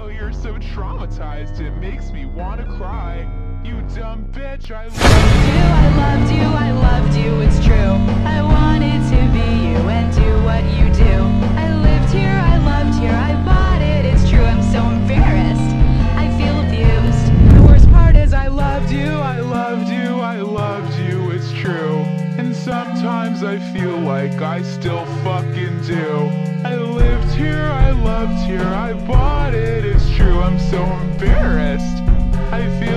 Oh, you're so traumatized, it makes me wanna cry. You dumb bitch, I love you. I loved you, I loved you, it's true. I wanted to be you and do what you do. I lived here, I loved here, I bought it, it's true. I'm so embarrassed. I feel abused. The worst part is I loved you, I loved you, I loved you, it's true. And sometimes I feel like I still fucking do. I lived here, I loved here, I'm so embarrassed. I feel